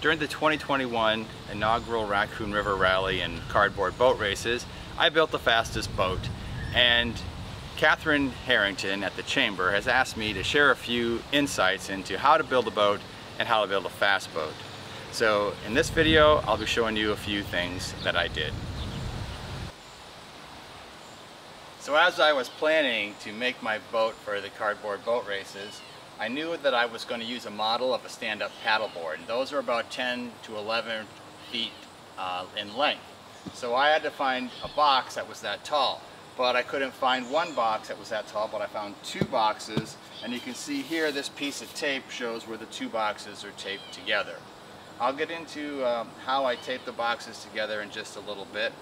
during the 2021 inaugural Raccoon River Rally and cardboard boat races, I built the fastest boat and Catherine Harrington at the Chamber has asked me to share a few insights into how to build a boat and how to build a fast boat. So in this video, I'll be showing you a few things that I did. So as I was planning to make my boat for the cardboard boat races, I knew that I was going to use a model of a stand-up paddleboard. Those are about 10 to 11 feet uh, in length. So I had to find a box that was that tall. But I couldn't find one box that was that tall, but I found two boxes. And you can see here, this piece of tape shows where the two boxes are taped together. I'll get into um, how I tape the boxes together in just a little bit.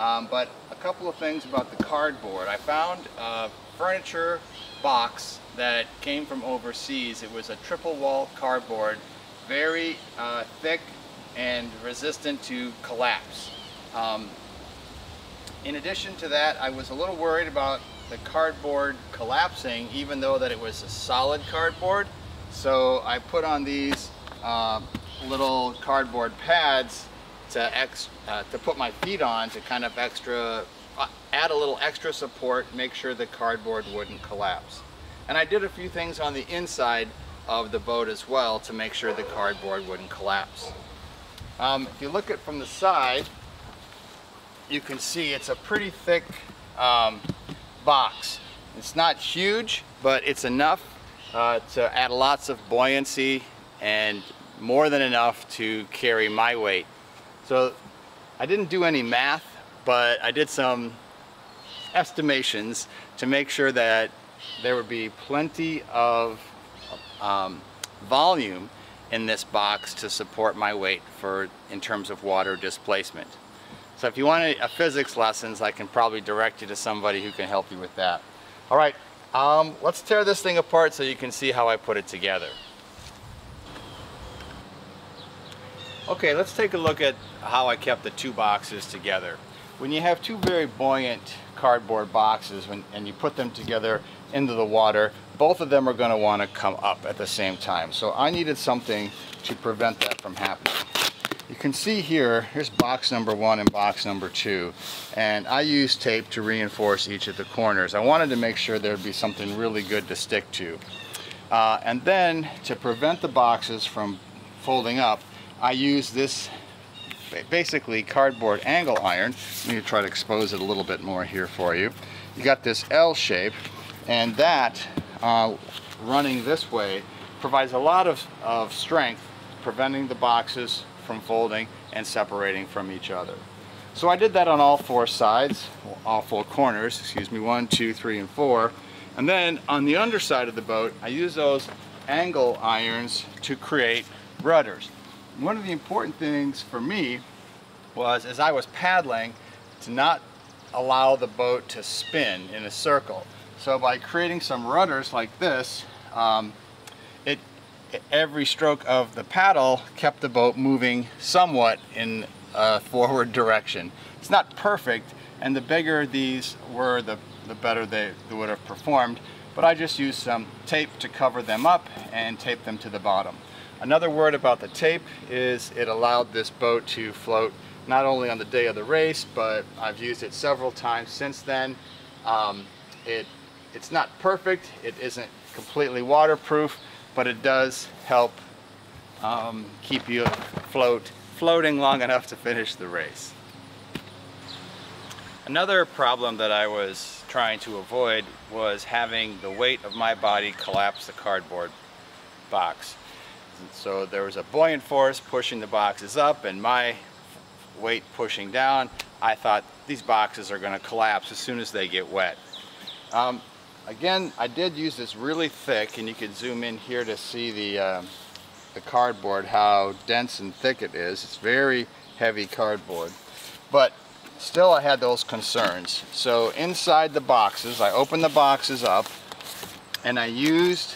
Um, but a couple of things about the cardboard. I found a furniture box that came from overseas. It was a triple wall cardboard, very uh, thick and resistant to collapse. Um, in addition to that, I was a little worried about the cardboard collapsing even though that it was a solid cardboard. So I put on these uh, little cardboard pads to, ex uh, to put my feet on to kind of extra, uh, add a little extra support, make sure the cardboard wouldn't collapse. And I did a few things on the inside of the boat as well to make sure the cardboard wouldn't collapse. Um, if you look at from the side, you can see it's a pretty thick um, box. It's not huge, but it's enough uh, to add lots of buoyancy and more than enough to carry my weight. So I didn't do any math, but I did some estimations to make sure that there would be plenty of um, volume in this box to support my weight for in terms of water displacement. So if you want a, a physics lessons, I can probably direct you to somebody who can help you with that. All right, um, let's tear this thing apart so you can see how I put it together. Okay, let's take a look at how I kept the two boxes together. When you have two very buoyant cardboard boxes when, and you put them together into the water, both of them are going to want to come up at the same time. So I needed something to prevent that from happening. You can see here, here's box number one and box number two, and I used tape to reinforce each of the corners. I wanted to make sure there'd be something really good to stick to. Uh, and then to prevent the boxes from folding up, I use this basically cardboard angle iron. Let me try to expose it a little bit more here for you. You got this L shape and that uh, running this way provides a lot of, of strength preventing the boxes from folding and separating from each other. So I did that on all four sides, all four corners, excuse me, one, two, three, and four. And then on the underside of the boat, I use those angle irons to create rudders. One of the important things for me was as I was paddling to not allow the boat to spin in a circle. So by creating some rudders like this, um, it every stroke of the paddle kept the boat moving somewhat in a forward direction. It's not perfect, and the bigger these were, the, the better they, they would have performed, but I just used some tape to cover them up and tape them to the bottom. Another word about the tape is it allowed this boat to float not only on the day of the race, but I've used it several times since then. Um, it it's not perfect, it isn't completely waterproof, but it does help um, keep you afloat, floating long enough to finish the race. Another problem that I was trying to avoid was having the weight of my body collapse the cardboard box. So there was a buoyant force pushing the boxes up and my weight pushing down. I thought these boxes are going to collapse as soon as they get wet. Um, Again, I did use this really thick, and you can zoom in here to see the, uh, the cardboard, how dense and thick it is. It's very heavy cardboard. But still I had those concerns. So inside the boxes, I opened the boxes up, and I used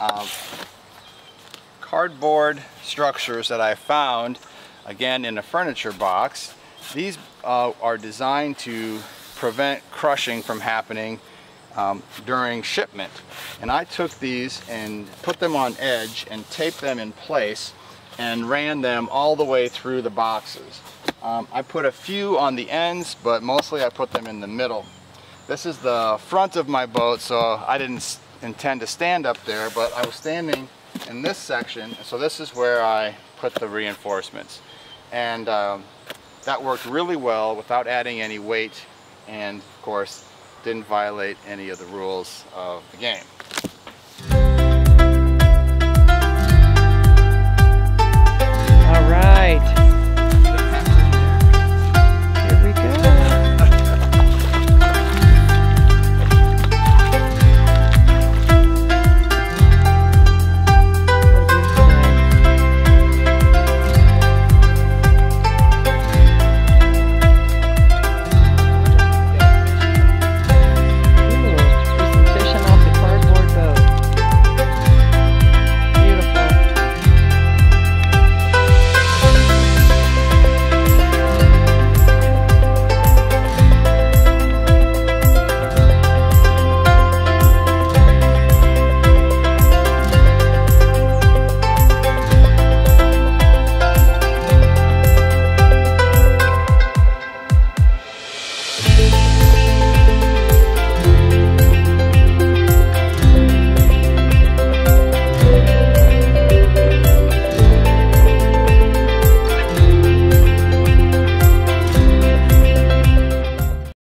uh, cardboard structures that I found, again in a furniture box. These uh, are designed to prevent crushing from happening um, during shipment. And I took these and put them on edge and taped them in place and ran them all the way through the boxes. Um, I put a few on the ends, but mostly I put them in the middle. This is the front of my boat, so I didn't intend to stand up there, but I was standing in this section, so this is where I put the reinforcements. And um, that worked really well without adding any weight, and of course, didn't violate any of the rules of the game.